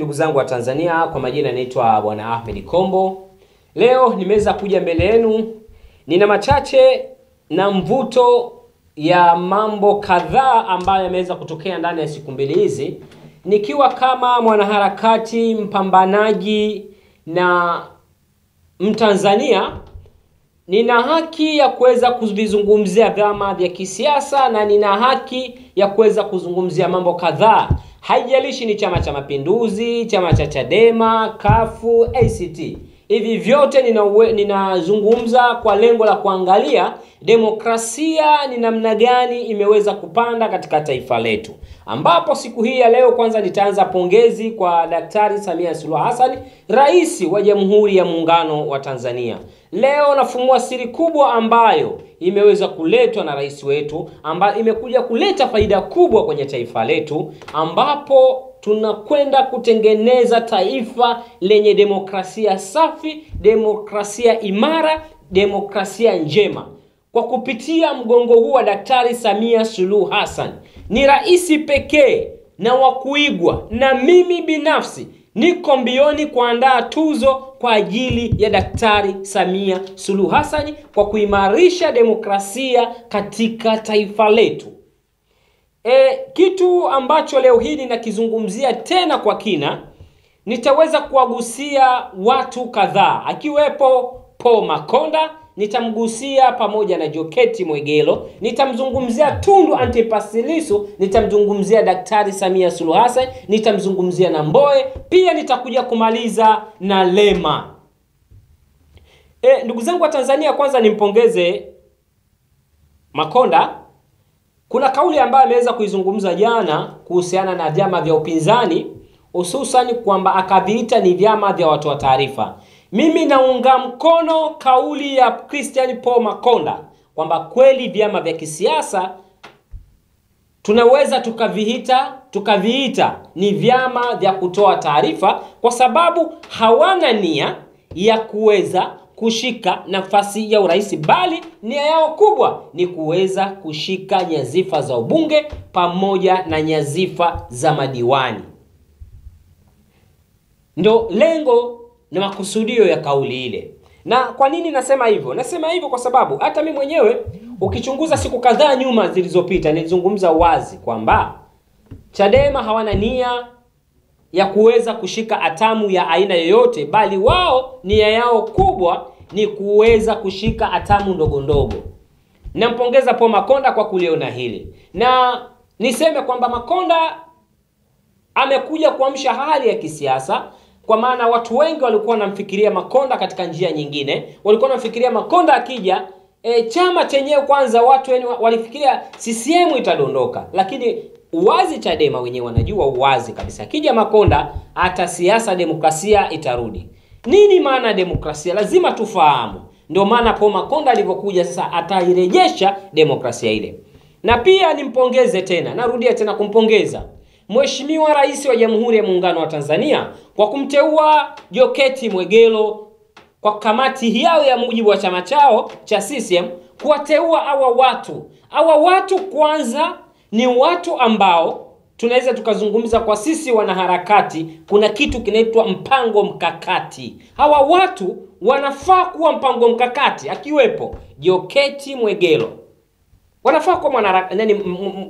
Ndugu zangu wa Tanzania, kwa majina naitwa Bwana Ahmed Kombo. Leo nimeweza kuja mbele yenu, nina machache na mvuto ya mambo kadhaa ambayo yameweza kutokea ndani ya siku mbili hizi, nikiwa kama mwanaharakati mpambanaji na Mtanzania nina haki ya kuweza kuvizungumzia vyama vya kisiasa na nina haki ya kuweza kuzungumzia mambo kadhaa. Haijalishi ni Chama cha Mapinduzi, chama cha Chadema, kafu ACT. Hivi vyote ninazungumza nina kwa lengo la kuangalia demokrasia ni namna gani imeweza kupanda katika taifa letu, ambapo siku hii ya leo kwanza nitaanza pongezi kwa Daktari Samia Suluhu Hassan, rais wa Jamhuri ya Muungano wa Tanzania. Leo nafumua siri kubwa ambayo imeweza kuletwa na rais wetu, ambayo imekuja kuleta faida kubwa kwenye taifa letu, ambapo tunakwenda kutengeneza taifa lenye demokrasia safi, demokrasia imara, demokrasia njema kwa kupitia mgongo huu wa Daktari Samia Suluhu Hassan. Ni rais pekee na wa kuigwa, na mimi binafsi niko mbioni kuandaa tuzo kwa ajili ya Daktari Samia Suluhu Hassan kwa kuimarisha demokrasia katika taifa letu. E, kitu ambacho leo hii ninakizungumzia tena kwa kina, nitaweza kuwagusia watu kadhaa akiwepo Paul Makonda, nitamgusia pamoja na Joketi Mwegelo, nitamzungumzia Tundu Antipas Lissu, nitamzungumzia Daktari Samia Suluhu Hassan, nitamzungumzia na Mboe, pia nitakuja kumaliza na Lema. E, ndugu zangu wa Tanzania, kwanza nimpongeze Makonda. Kuna kauli ambayo ameweza kuizungumza jana kuhusiana na vyama vya upinzani, hususan kwamba akaviita ni vyama vya watu wa taarifa. Mimi naunga mkono kauli ya Christian Paul Makonda kwamba kweli vyama vya kisiasa tunaweza tukaviita tukaviita ni vyama vya kutoa taarifa, kwa sababu hawana nia ya kuweza kushika nafasi ya urais, bali nia yao kubwa ni kuweza kushika nyazifa za ubunge pamoja na nyazifa za madiwani. Ndo lengo na makusudio ya kauli ile. Na kwa nini nasema hivyo? Nasema hivyo kwa sababu hata mimi mwenyewe ukichunguza siku kadhaa nyuma zilizopita nilizungumza wazi kwamba Chadema hawana nia ya kuweza kushika hatamu ya aina yoyote, bali wao nia yao kubwa ni kuweza kushika hatamu ndogo ndogo. Nampongeza Paul Makonda kwa kuliona hili, na niseme kwamba Makonda amekuja kuamsha hali ya kisiasa kwa maana watu wengi walikuwa wanamfikiria Makonda katika njia nyingine, walikuwa wanamfikiria Makonda akija e, chama chenyewe kwanza, watu wenye walifikiria CCM itadondoka, lakini uwazi Chadema wenyewe wanajua uwazi kabisa, akija Makonda hata siasa demokrasia itarudi. Nini maana ya demokrasia? Lazima tufahamu. Ndio maana po Makonda alivyokuja sasa atairejesha demokrasia ile, na pia nimpongeze tena, narudia tena kumpongeza Mheshimiwa Rais wa Jamhuri ya Muungano wa Tanzania kwa kumteua Joketi Mwegelo kwa kamati yao ya mujibu wa chama chao cha CCM kuwateua hawa watu. Hawa watu kwanza ni watu ambao tunaweza tukazungumza kwa sisi wanaharakati, kuna kitu kinaitwa mpango mkakati. Hawa watu wanafaa kuwa mpango mkakati, akiwepo Joketi Mwegelo wanafaa kuwa mwana nani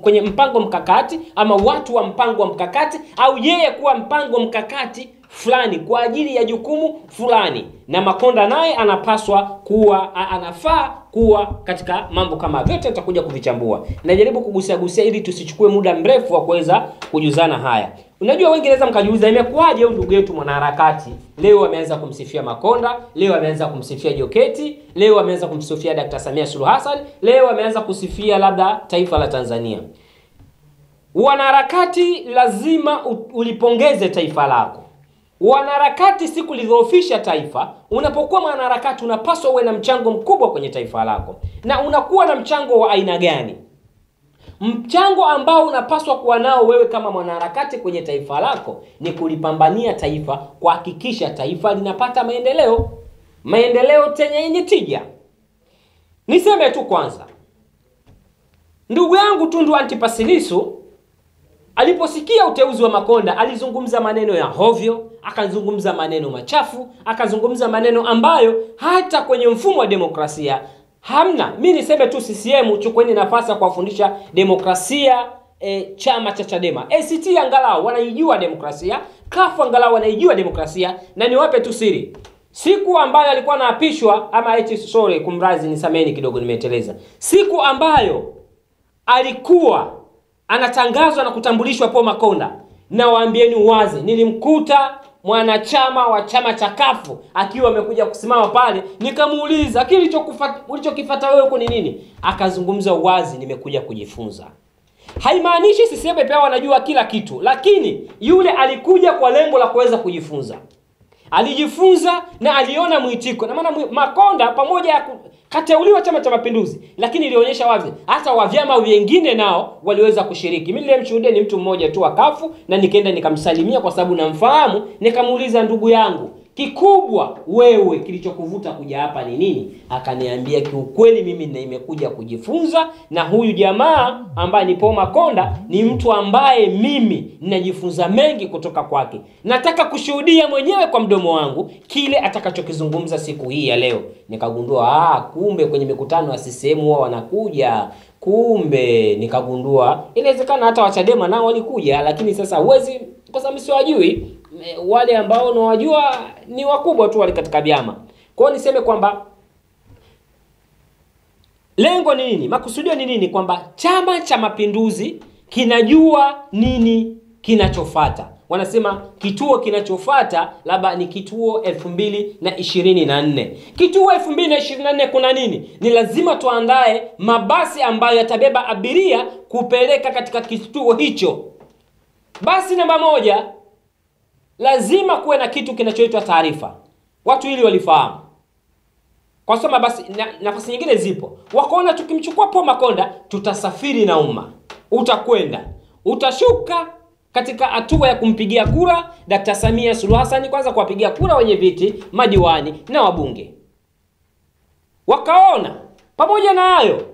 kwenye mpango mkakati ama watu wa mpango wa mkakati au yeye kuwa mpango mkakati fulani kwa ajili ya jukumu fulani, na Makonda naye anapaswa kuwa anafaa kuwa katika mambo kama vyote. tutakuja kuvichambua, najaribu kugusia gusia ili tusichukue muda mrefu wa kuweza kujuzana haya. Unajua, wengi naweza mkajiuliza imekuwaje huyu ndugu yetu mwanaharakati leo ameanza kumsifia Makonda, leo ameanza kumsifia Joketi, leo ameanza kumsifia Dr. Samia Suluhu Hassan, leo ameanza kusifia labda taifa la Tanzania. Wanaharakati lazima ulipongeze taifa lako. Wanaharakati si kulidhoofisha taifa. Unapokuwa mwanaharakati, unapaswa uwe na mchango mkubwa kwenye taifa lako. Na unakuwa na mchango wa aina gani? Mchango ambao unapaswa kuwa nao wewe kama mwanaharakati kwenye taifa lako ni kulipambania taifa, kuhakikisha taifa linapata maendeleo, maendeleo tenye yenye tija. Niseme tu kwanza, ndugu yangu Tundu Antipas Lissu aliposikia uteuzi wa Makonda alizungumza maneno ya hovyo, akazungumza maneno machafu, akazungumza maneno ambayo hata kwenye mfumo wa demokrasia hamna. Mi niseme tu CCM, chukueni nafasi ya kuwafundisha demokrasia e, chama cha Chadema. ACT angalau wanaijua demokrasia, CUF angalau wanaijua demokrasia, na niwape tu siri siku ambayo alikuwa anaapishwa ama eti sorry, kumrazi nisameni kidogo, nimeteleza. Siku ambayo alikuwa anatangazwa na kutambulishwa Paul Makonda, na waambieni uwazi, nilimkuta mwanachama wa chama cha kafu akiwa amekuja kusimama pale, nikamuuliza kile ulichokifuata wewe huko ni nini? Akazungumza uwazi, nimekuja kujifunza. Haimaanishi Sisebe pia wanajua kila kitu, lakini yule alikuja kwa lengo la kuweza kujifunza alijifunza na aliona mwitiko na maana Makonda pamoja ya kateuliwa Chama cha Mapinduzi, lakini ilionyesha wazi hata wa vyama vingine nao waliweza kushiriki. Mimi nilimshuhudia ni mtu mmoja tu wakafu na nikaenda nikamsalimia kwa sababu namfahamu, nikamuuliza ndugu yangu, kikubwa wewe kilichokuvuta kuja hapa ni nini? Akaniambia kiukweli, mimi nimekuja kujifunza, na huyu jamaa ambaye ni Paul Makonda ni mtu ambaye mimi ninajifunza mengi kutoka kwake. Nataka kushuhudia mwenyewe kwa mdomo wangu kile atakachokizungumza siku hii ya leo. Nikagundua ah, kumbe kwenye mikutano ya CCM huwa wanakuja kumbe nikagundua inawezekana hata wachadema nao walikuja, lakini sasa huwezi, kwa sababu siwajui wale ambao nawajua ni wakubwa tu wale katika vyama. Kwa hiyo niseme kwamba lengo ni nini, makusudio ni nini, kwamba Chama cha Mapinduzi kinajua nini kinachofata. Wanasema kituo kinachofata labda ni kituo elfu mbili na ishirini na nne. Kituo elfu mbili na ishirini na nne kuna nini? Ni lazima tuandae mabasi ambayo yatabeba abiria kupeleka katika kituo hicho. Basi namba moja lazima kuwe na kitu kinachoitwa taarifa. Watu hili walifahamu, kwa sababu basi na, nafasi nyingine zipo. Wakaona tukimchukua po Makonda tutasafiri na umma, utakwenda utashuka katika hatua ya kumpigia kura Dkt. Samia Suluhu Hassan, kwanza kuwapigia kura wenye viti, madiwani na wabunge. Wakaona pamoja na hayo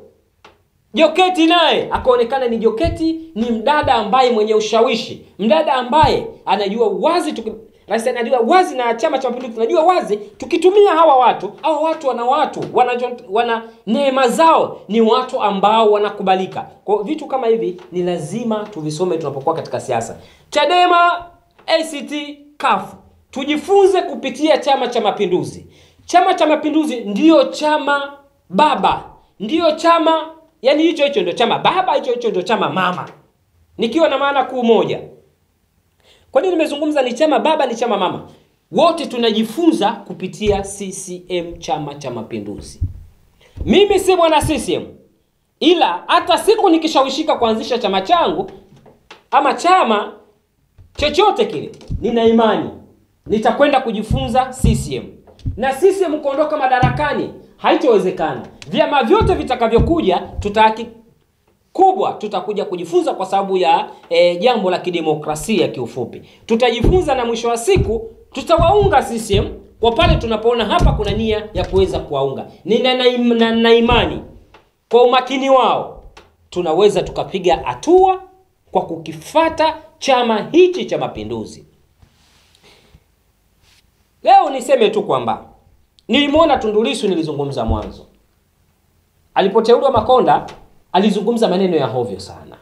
Joketi naye akaonekana ni Joketi ni mdada ambaye mwenye ushawishi, mdada ambaye anajua wazi tuki, rais anajua wazi na Chama cha Mapinduzi tunajua wazi, tukitumia hawa watu, hawa watu wana watu wana, wana neema zao, ni watu ambao wanakubalika. Kwa vitu kama hivi ni lazima tuvisome tunapokuwa katika siasa. Chadema, ACT, kafu tujifunze kupitia Chama cha Mapinduzi. Chama cha Mapinduzi ndiyo chama baba, ndiyo chama Yaani hicho hicho ndio chama baba, hicho hicho ndio chama mama, nikiwa na maana kuu moja. Kwa nini nimezungumza ni chama baba, ni chama mama? Wote tunajifunza kupitia CCM, Chama cha Mapinduzi. Mimi si mwana CCM, ila hata siku nikishawishika kuanzisha chama changu ama chama chochote kile, nina imani nitakwenda kujifunza CCM na CCM kuondoka madarakani haitowezekana. Vyama vyote vitakavyokuja tutaki kubwa tutakuja kujifunza kwa sababu ya e, jambo la kidemokrasia kiufupi. Tutajifunza na mwisho wa siku tutawaunga CCM kwa pale tunapoona hapa kuna nia ya kuweza kuwaunga. Nina na, na imani kwa umakini wao tunaweza tukapiga hatua kwa kukifata chama hichi cha Mapinduzi. Leo niseme tu kwamba Nilimwona Tundu Lissu, nilizungumza mwanzo, alipoteuliwa Makonda alizungumza maneno ya hovyo sana.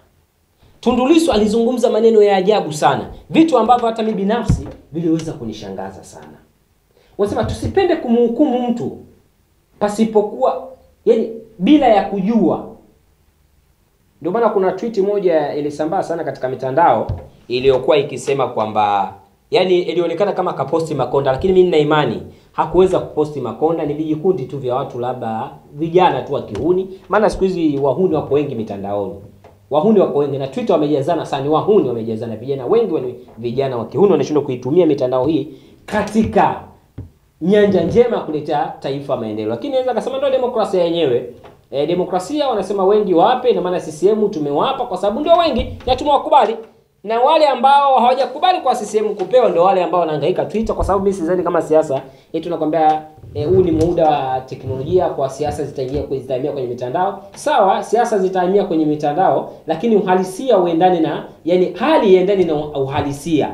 Tundu Lissu alizungumza maneno ya ajabu sana, vitu ambavyo hata mimi binafsi viliweza kunishangaza sana. Wanasema tusipende kumhukumu mtu pasipokuwa, yani bila ya kujua. Ndio maana kuna tweet moja ilisambaa sana katika mitandao iliyokuwa ikisema kwamba yani ilionekana kama kaposti Makonda, lakini mimi nina imani hakuweza kuposti Makonda. Ni vijikundi tu vya watu labda vijana tu wa kihuni, maana siku hizi wahuni wako wengi mitandaoni, wahuni wako wengi na Twitter wamejazana sana, wahuni wamejazana, vijana wengi wani vijana wa kihuni wanashindwa kuitumia mitandao hii katika nyanja njema kuletea taifa maendeleo, lakini naweza kusema ndio demokrasia yenyewe. E, demokrasia wanasema wengi wape, na maana CCM tumewapa kwa sababu ndio wengi na tumewakubali. Na wale ambao hawajakubali kwa CCM kupewa ndio wale ambao wanahangaika Twitter, kwa sababu mimi sidhani kama siasa hii tunakwambia eh, huu ni muda wa teknolojia, kwa siasa zitaingia zitahamia kwenye mitandao. Sawa, siasa zitahamia kwenye mitandao, lakini uhalisia uendane na yani, hali iendane na uhalisia.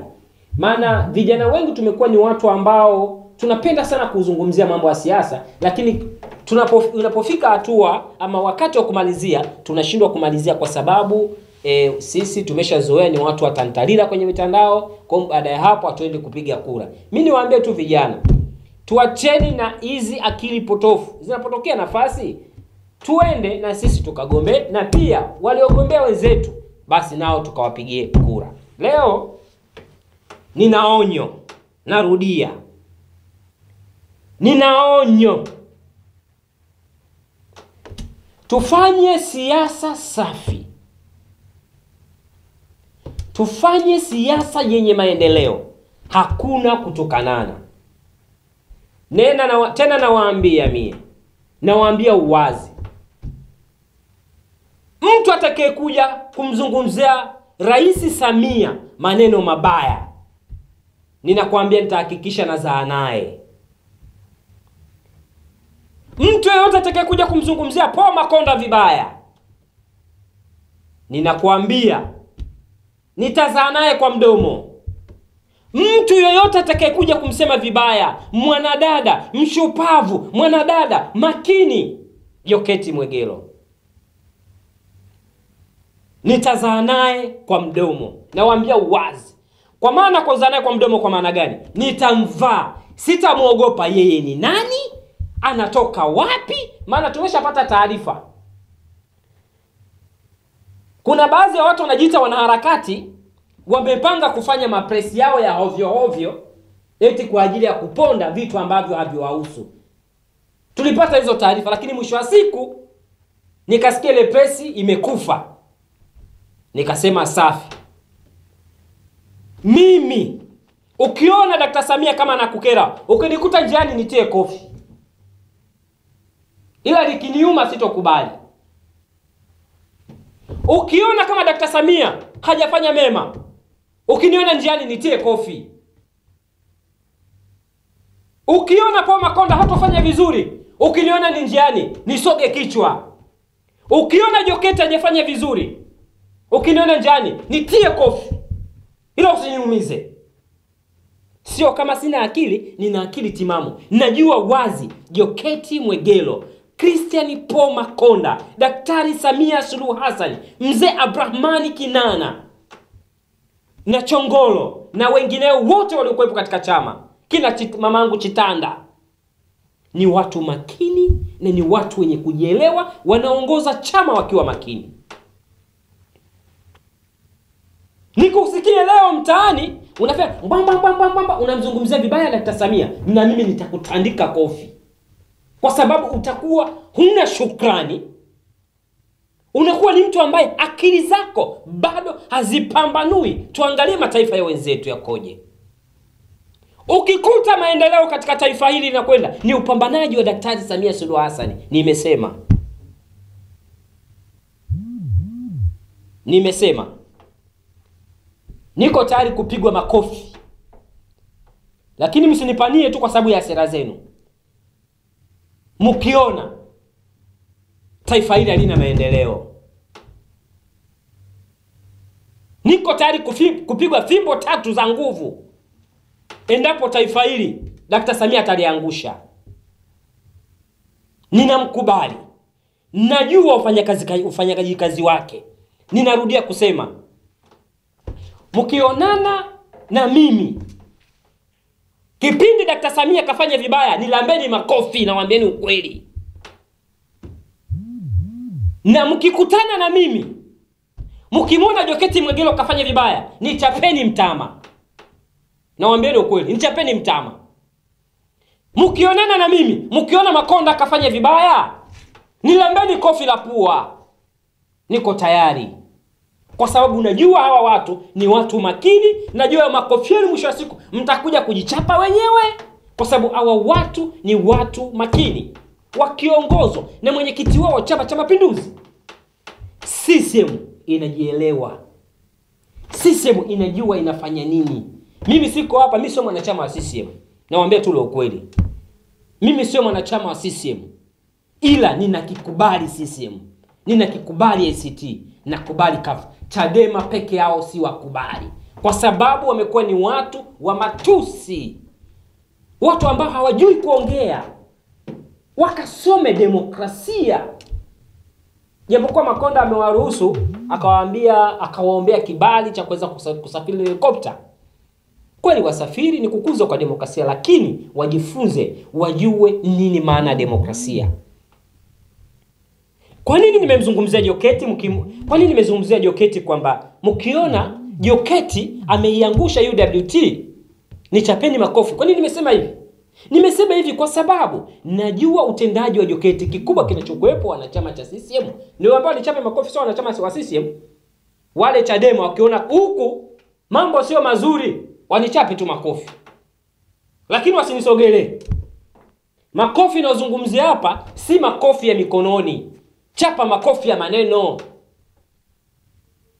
Maana vijana wengi tumekuwa ni watu ambao tunapenda sana kuzungumzia mambo ya siasa, lakini tunapofika unapofika hatua ama wakati wa kumalizia tunashindwa kumalizia kwa sababu e, sisi tumeshazoea ni watu watantalila kwenye mitandao. Kwa baada ya hapo hatuendi kupiga kura. Mimi niwaambie tu vijana, tuacheni na hizi akili potofu. Zinapotokea nafasi, tuende na sisi tukagombee, na pia waliogombea wenzetu, basi nao tukawapigie kura. Leo ninaonyo narudia, ninaonyo Tufanye siasa safi, tufanye siasa yenye maendeleo, hakuna kutukanana. Nena na, tena nawaambia mie, nawaambia uwazi, mtu atakayekuja kumzungumzia Rais Samia maneno mabaya, ninakwambia nitahakikisha nazaa naye. Mtu yeyote atakayekuja kumzungumzia Paul Makonda vibaya, ninakwambia nitazaa naye kwa mdomo. Mtu yoyote atakayekuja kumsema vibaya mwanadada mshupavu, mwanadada makini, Joketi Mwegelo, nitazaa naye kwa mdomo. Nawaambia uwazi, kwa maana kuzaa naye kwa mdomo, kwa maana gani? Nitamvaa, sitamwogopa yeye ni nani anatoka wapi? Maana tumeshapata taarifa, kuna baadhi ya watu wanajiita wanaharakati, wamepanga kufanya mapresi yao ya ovyo ovyo eti kwa ajili ya kuponda vitu ambavyo haviwahusu. Tulipata hizo taarifa, lakini mwisho wa siku nikasikia ile presi imekufa, nikasema safi. Mimi ukiona Dkt. Samia kama nakukera, ukinikuta njiani nitie kofi ila likiniuma sitokubali. Ukiona kama Dkt. Samia hajafanya mema, ukiniona njiani nitie kofi. Ukiona Paul Makonda hatofanya vizuri, ukiniona ni njiani nisoge kichwa. Ukiona Joketi hajafanya vizuri, ukiniona njiani nitie kofi, ila usiniumize. Sio kama sina akili, nina akili timamu. Najua wazi Joketi Mwegelo Christian Paul Makonda, Daktari Samia Suluhu Hassan, Mzee Abrahmani Kinana na Chongolo na wengineo wote waliokuwepo katika chama. Kila chit, mamangu Chitanda. Ni watu makini na ni watu wenye kujielewa, wanaongoza chama wakiwa makini. Nikusikie leo mtaani unafanya mbamba mbamba mbamba, unamzungumzia vibaya Daktari Samia, na mimi nitakutandika kofi kwa sababu utakuwa huna shukrani, unakuwa ni mtu ambaye akili zako bado hazipambanui. Tuangalie mataifa ya wenzetu yakoje. Ukikuta maendeleo katika taifa hili linakwenda, ni upambanaji wa Daktari Samia Suluhu hasani Nimesema, nimesema. Niko tayari kupigwa makofi, lakini msinipanie tu kwa sababu ya sera zenu mkiona taifa hili halina maendeleo, niko tayari kupigwa fimbo tatu za nguvu endapo taifa hili Dakta Samia ataliangusha. Ninamkubali, najua ufanyakazi ufanyakaji kazi wake. Ninarudia kusema, mkionana na mimi kipindi Dkt. Samia kafanya vibaya, nilambeni makofi, na nawambieni ukweli. Na mkikutana na mimi mkimwona Joketi Mwegelo kafanya vibaya, nichapeni mtama, nawaambieni ukweli, nichapeni mtama. Mkionana na mimi mkiona Makonda kafanya vibaya, nilambeni kofi la pua. Niko tayari kwa sababu najua hawa watu ni watu makini. Najua makofi yenu mwisho wa siku mtakuja kujichapa wenyewe, kwa sababu hawa watu ni watu makini, wakiongozwa na mwenyekiti wao wa Chama cha Mapinduzi. sisem inajielewa, sisem inajua inafanya nini. Mimi siko hapa, mimi sio mwanachama wa CCM. nawambia tu la ukweli. Mimi sio mwanachama wa CCM. Ila ninakikubali CCM. Ninakikubali ACT, nakubali CUF. Chadema peke yao si wakubali. Kwa sababu wamekuwa ni watu wa matusi. Watu ambao hawajui kuongea. Wakasome demokrasia. Japokuwa Makonda amewaruhusu akawaambia akawaombea kibali cha kuweza kusa- kusafiri helikopta. Kweli wasafiri ni kukuzwa kwa demokrasia, lakini wajifunze, wajue nini maana ya demokrasia. Kwa nini nimemzungumzia Joketi mkim... Kwa nini nimezungumzia Joketi kwamba mkiona Joketi ameiangusha UWT nichapeni makofi. Kwa nini nimesema hivi? Nimesema hivi kwa sababu najua utendaji wa Joketi. Kikubwa kinachokuwepo wanachama cha CCM ndio ambao nichape makofi, sio wanachama wa CCM. Wale Chadema wakiona huku mambo sio mazuri, wanichape tu makofi, lakini wasinisogelee. Makofi nayozungumzia hapa si makofi ya mikononi, chapa makofi ya maneno,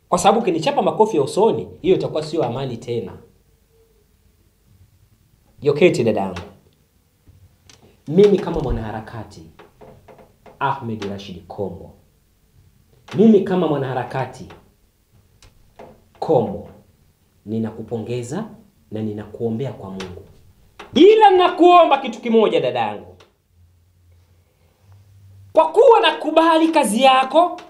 kwa sababu ukinichapa makofi ya usoni, hiyo itakuwa sio amani tena. Joketi yangu. Mimi kama mwanaharakati Ahmed Rashid Kombo, mimi kama mwanaharakati Kombo, ninakupongeza na ninakuombea kwa Mungu, ila nakuomba kitu kimoja dadangu, kwa kuwa nakubali kazi yako,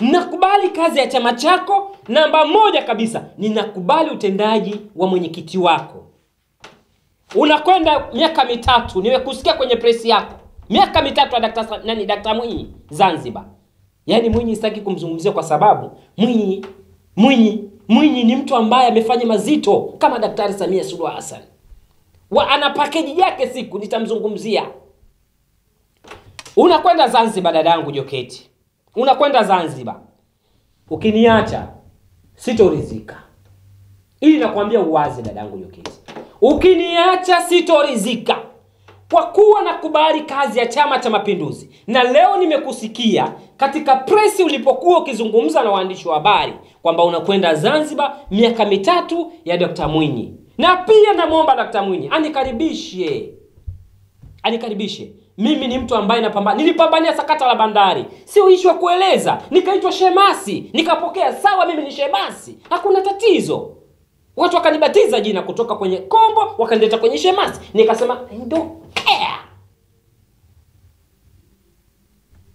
nakubali kazi ya chama chako, namba moja kabisa, ninakubali utendaji wa mwenyekiti wako. Unakwenda miaka mitatu, nimekusikia kwenye presi yako, miaka mitatu ya dakta, nani dakta Mwinyi Zanzibar. Yaani Mwinyi sitaki kumzungumzia kwa sababu Mwinyi Mwinyi Mwinyi ni mtu ambaye amefanya mazito kama Daktari Samia Suluhu hasan ana pakeji yake siku nitamzungumzia. Unakwenda Zanzibar dadangu Joketi. Unakwenda Zanzibar. Ukiniacha sitorizika. Ili nakwambia uwazi dadangu Joketi. Ukiniacha sitorizika kwa kuwa nakubali kazi ya Chama cha Mapinduzi, na leo nimekusikia katika presi ulipokuwa ukizungumza na waandishi wa habari kwamba unakwenda Zanzibar miaka mitatu ya Dr. Mwinyi, na pia namwomba Dr. Mwinyi anikaribishe, anikaribishe. Mimi ni mtu ambaye napambana, nilipambania sakata la bandari, sio ishu ya kueleza. Nikaitwa shemasi, nikapokea sawa, mimi ni shemasi, hakuna tatizo. Watu wakanibatiza jina kutoka kwenye Kombo wakanileta kwenye Shemasi, nikasema care.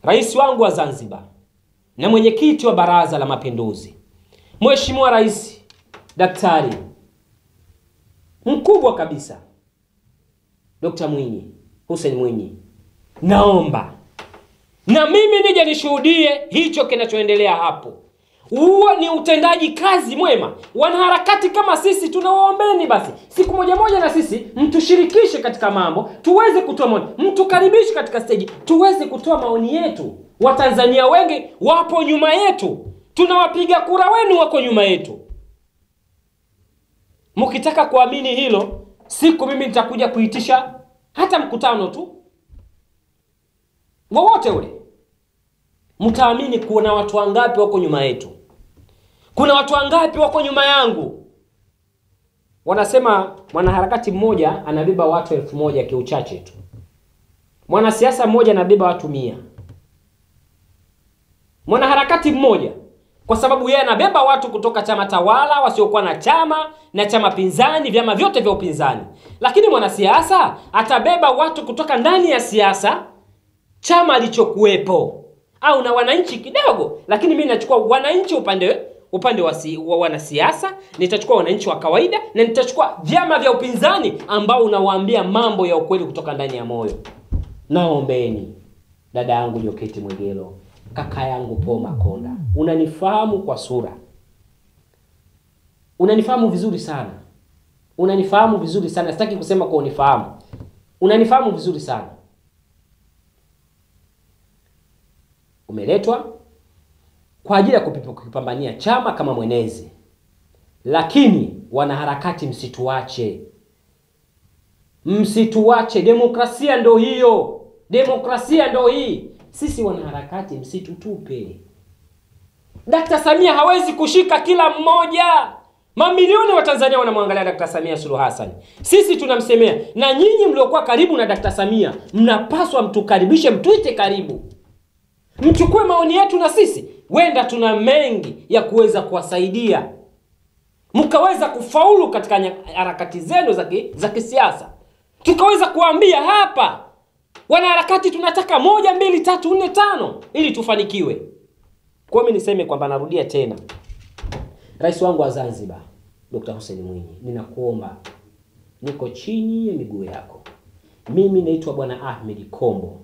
Rais wangu wa Zanzibar na mwenyekiti wa Baraza la Mapinduzi, Mheshimiwa Rais Daktari mkubwa kabisa Dr. Mwinyi Hussein Mwinyi, naomba na mimi nije nishuhudie hicho kinachoendelea hapo. Huo ni utendaji kazi mwema. Wanaharakati kama sisi tunawaombeni basi, siku moja moja na sisi mtushirikishe katika mambo, tuweze kutoa maoni, mtukaribishe katika steji, tuweze kutoa maoni yetu. Watanzania wengi wapo nyuma yetu, tunawapiga kura wenu wako nyuma yetu. Mkitaka kuamini hilo, siku mimi nitakuja kuitisha hata mkutano tu wowote ule, mtaamini kuna watu wangapi wako nyuma yetu, kuna watu wangapi wako nyuma yangu. Wanasema mwanaharakati mmoja anabeba watu elfu moja kiuchache tu, mwanasiasa mmoja anabeba watu mia. Mwanaharakati mmoja kwa sababu yeye anabeba watu kutoka chama tawala, wasiokuwa na chama na chama pinzani, vyama vyote vya upinzani. Lakini mwanasiasa atabeba watu kutoka ndani ya siasa, chama alichokuwepo, au na wananchi kidogo. Lakini mimi nachukua wananchi upande upande wa, si, wa wanasiasa, nitachukua wananchi wa kawaida na nitachukua vyama vya upinzani ambao unawaambia mambo ya ukweli kutoka ndani ya moyo. Naombeni dada yangu Joketi Mwegelo, kaka yangu Paul Makonda, unanifahamu kwa sura, unanifahamu vizuri sana, unanifahamu vizuri sana. Sitaki kusema kwa unifahamu, unanifahamu vizuri sana. Umeletwa kwa ajili ya kukipambania chama kama mwenezi, lakini wanaharakati, msituache, msituache. Demokrasia ndo hiyo, demokrasia ndo hii. Sisi wanaharakati, msitutupe. Dakta Samia hawezi kushika kila mmoja. Mamilioni wa Tanzania wanamwangalia Dakta Samia Suluhu Hassan, sisi tunamsemea, na nyinyi mliokuwa karibu na Dakta Samia mnapaswa mtukaribishe, mtuite karibu, mchukue maoni yetu, na sisi wenda tuna mengi ya kuweza kuwasaidia mkaweza kufaulu katika harakati zenu za za kisiasa, tukaweza kuambia hapa, wanaharakati tunataka moja, mbili, tatu, nne, tano ili tufanikiwe. Kwa mi niseme kwamba narudia tena, Rais wangu wa Zanzibar Dr. Hussein Mwinyi, ninakuomba, niko chini ya miguu yako. Mimi naitwa Bwana Ahmed Kombo,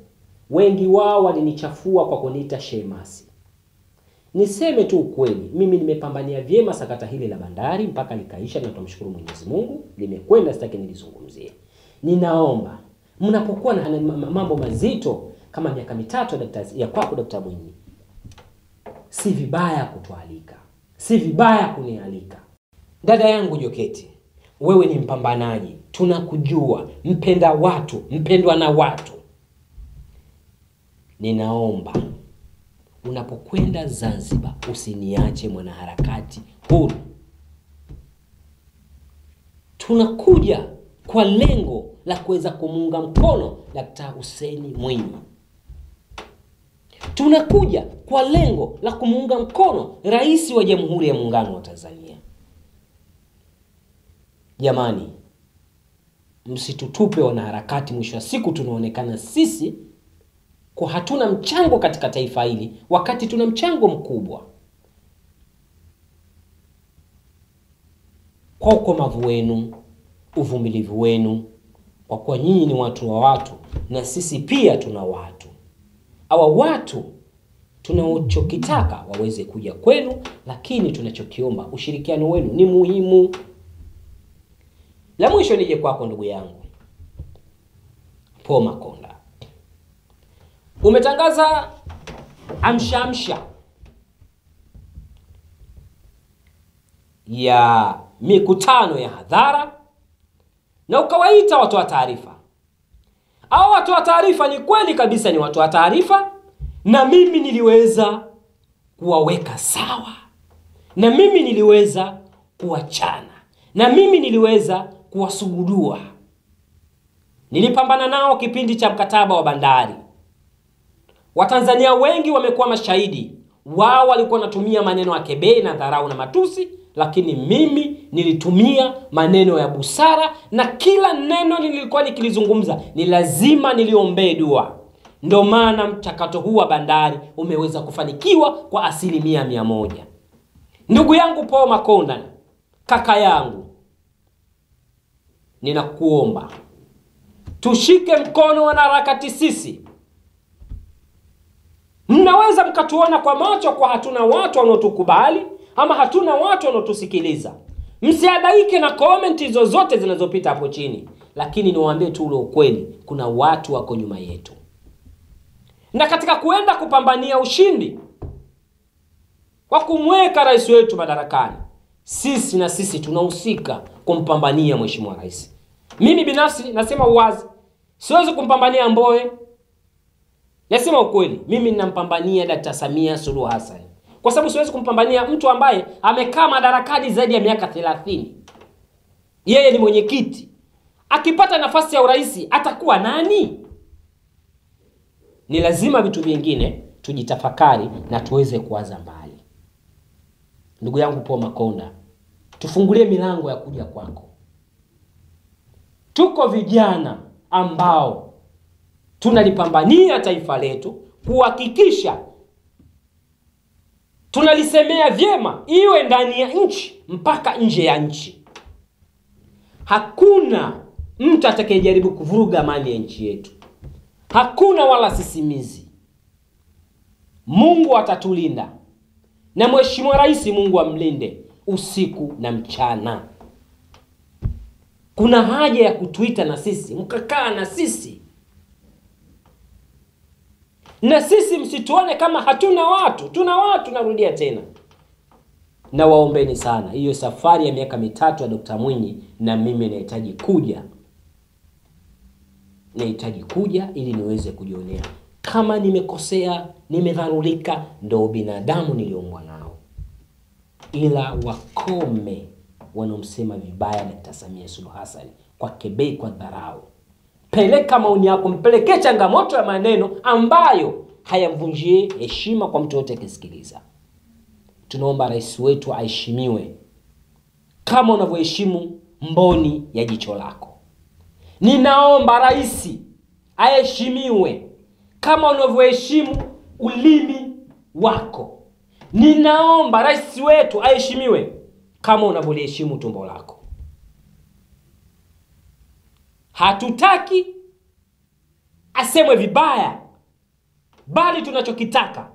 wengi wao walinichafua kwa kuniita Shemasi. Niseme tu ukweli, mimi nimepambania vyema sakata hili la bandari mpaka likaisha, na tumshukuru Mwenyezi Mungu, limekwenda, sitaki nilizungumzie. Ninaomba mnapokuwa na mambo mazito kama miaka mitatu ya kwako Dkt. Mwinyi, si vibaya kutualika, si vibaya kunialika. Dada yangu Joketi, wewe ni mpambanaji, tunakujua, mpenda watu, mpendwa na watu. Ninaomba unapokwenda Zanzibar usiniache mwanaharakati huru. Tunakuja kwa lengo la kuweza kumuunga mkono Daktari Hussein Mwinyi. Tunakuja kwa lengo la kumuunga mkono Rais wa Jamhuri ya Muungano wa Tanzania. Jamani, msitutupe wanaharakati, mwisho wa siku tunaonekana sisi kwa hatuna mchango katika taifa hili wakati tuna mchango mkubwa. Kwa ukomavu wenu, uvumilivu wenu, kwa kuwa nyinyi ni watu wa watu na sisi pia tuna watu. awa watu tunachokitaka waweze kuja kwenu, lakini tunachokiomba ushirikiano wenu ni muhimu. La mwisho nije kwako ndugu yangu Paul Makonda, umetangaza amshaamsha ya mikutano ya hadhara na ukawaita watoa taarifa. Hao watoa taarifa ni kweli kabisa, ni watoa taarifa, na mimi niliweza kuwaweka sawa, na mimi niliweza kuwachana, na mimi niliweza kuwasugudua. Nilipambana nao kipindi cha mkataba wa bandari. Watanzania wengi wamekuwa mashahidi, wao walikuwa wanatumia maneno ya kebei na dharau na matusi, lakini mimi nilitumia maneno ya busara, na kila neno nilikuwa nikilizungumza ni lazima niliombee dua. Ndio maana mchakato huu wa bandari umeweza kufanikiwa kwa asilimia mia moja. Ndugu yangu Paul Makonda, kaka yangu, ninakuomba tushike mkono wanaharakati sisi mnaweza mkatuona kwa macho kwa hatuna watu wanaotukubali ama hatuna watu wanaotusikiliza. Msiadaike na komenti zozote zinazopita hapo chini, lakini niwaambie tu ule ukweli, kuna watu wako nyuma yetu, na katika kuenda kupambania ushindi kwa kumweka rais wetu madarakani, sisi na sisi tunahusika kumpambania mheshimiwa rais. Mimi binafsi nasema uwazi, siwezi kumpambania Mbowe, Nasema ukweli, mimi ninampambania Dkt. Samia Suluhu Hassan kwa sababu siwezi kumpambania mtu ambaye amekaa madarakani zaidi ya miaka 30. Yeye ni mwenyekiti, akipata nafasi ya urais atakuwa nani? Ni lazima vitu vingine tujitafakari na tuweze kuwaza mbali. Ndugu yangu Paul Makonda, tufungulie milango ya kuja kwako. Tuko vijana ambao tunalipambania taifa letu kuhakikisha tunalisemea vyema, iwe ndani ya nchi mpaka nje ya nchi. Hakuna mtu atakayejaribu kuvuruga amani ya nchi yetu, hakuna wala sisimizi. Mungu atatulinda na Mheshimiwa Rais, Mungu amlinde usiku na mchana. Kuna haja ya kutuita na sisi mkakaa na sisi na sisi msituone kama hatuna watu, tuna watu. Narudia tena, na waombeni sana. Hiyo safari ya miaka mitatu ya Dokta Mwinyi, na mimi nahitaji kuja, nahitaji kuja ili niweze kujionea. Kama nimekosea, nimedharurika, ndo binadamu niliumbwa nao, ila wakome wanaomsema vibaya dkta Samia Suluhu Hassan kwa kebei, kwa dharau. Peleka maoni yako, mpelekee changamoto ya maneno ambayo hayamvunjie heshima kwa mtu yote akisikiliza. Tunaomba rais wetu aheshimiwe kama unavyoheshimu mboni ya jicho lako. Ninaomba rais aheshimiwe kama unavyoheshimu ulimi wako. Ninaomba rais wetu aheshimiwe kama unavyoliheshimu tumbo lako. Hatutaki asemwe vibaya, bali tunachokitaka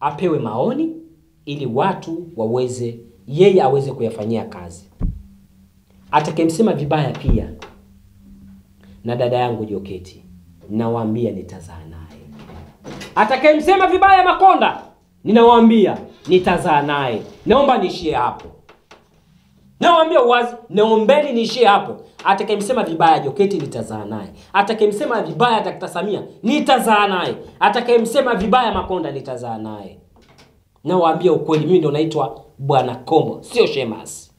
apewe maoni ili watu waweze, yeye aweze kuyafanyia kazi. Atakayemsema vibaya pia na dada yangu Joketi, nawaambia nitazaa naye. Atakayemsema vibaya Makonda, ninawaambia nitazaa naye. Naomba niishie hapo, nawaambia uwazi, naombeni niishie hapo. Atakayemsema vibaya Joketi, nitazaa naye. Atakayemsema vibaya Dakta Samia, nitazaa naye. Atakayemsema vibaya Makonda, nitazaa naye. Nawaambia ukweli, mimi ndo naitwa Bwana Komo, sio Shemasi.